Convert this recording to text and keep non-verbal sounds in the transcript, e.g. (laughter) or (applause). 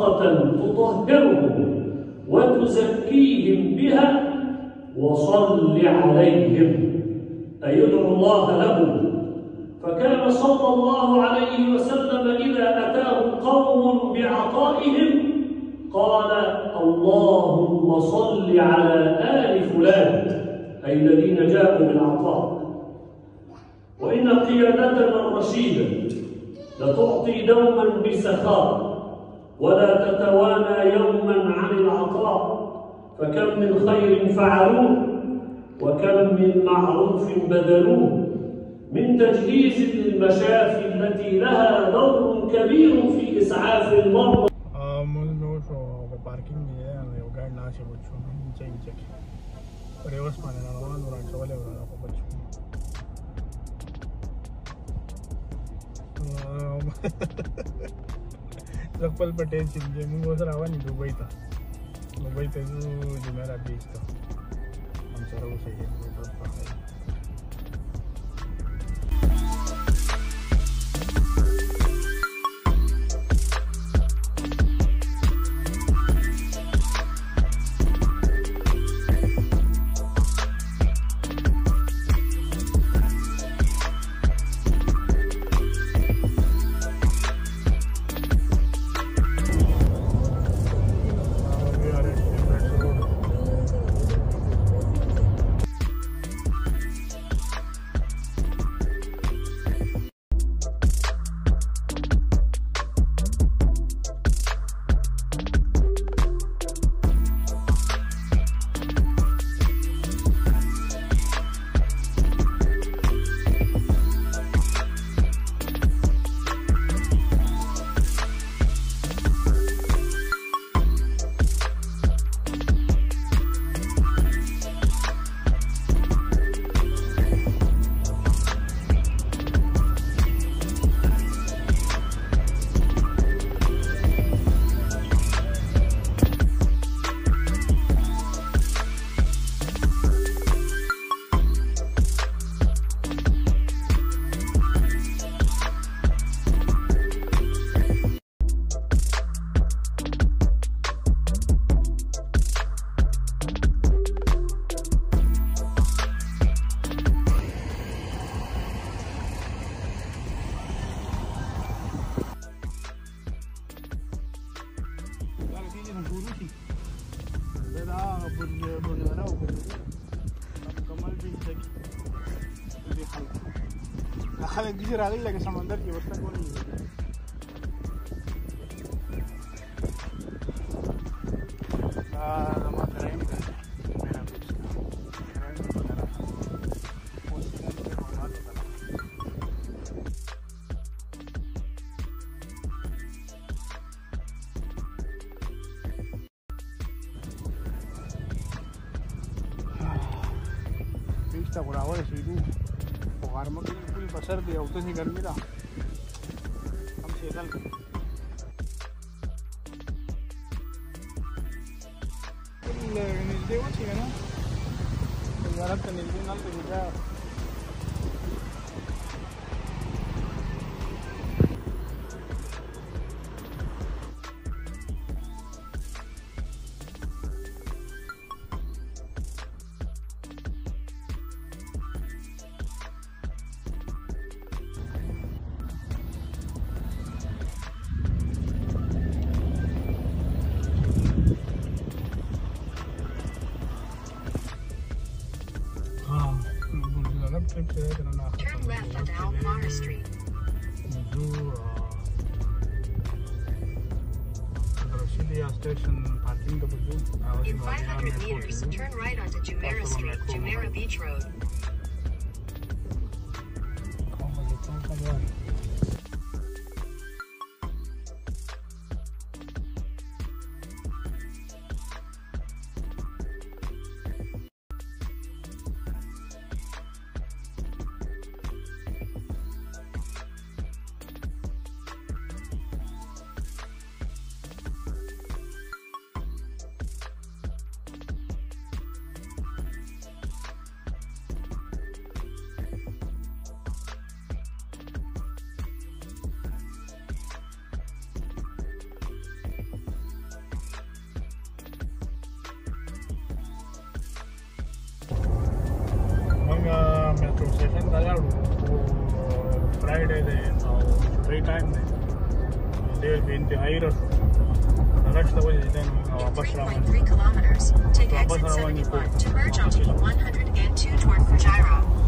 صدقة تطهرهم وتزكيهم بها وصل عليهم. أي يدعو الله لهم. فكان صلى الله عليه وسلم إذا أتاه قوم بعطائهم قال اللهم صل على آل فلان أي الذين جاءوا بالعطاء. وإن قيادتنا الرشيدة لتعطي دوما بسخاء. ولا تتوانى يوما عن العطاء فكم من خير فعلوه وكم من معروف بذلوه من تجهيز للمشافي التي لها دور كبير في إسعاف المرضى (laughs) લખપત પટેલ છે હું બસ આવવાની દુબઈ તો દુબઈ તો હજુ જુમેરા બીચ તો આમ સરવું છે خلک دې راغلي لکه سمندر کې ورته کولی pista por ahora si tú Ogarmo que no puede pasar de auténtica mira vamos a ir tal eh, en el debo si no el garante en el bien alto que pues, ya. Turn left at Almara Street. In 500 meters, turn right onto Jumeirah Street, Jumeirah Beach Road. Uh, Friday, free uh, time, they will be in the higher. The way, then uh, 3.3 kilometers. Take exit 71 to merge onto 102 toward Fujairah.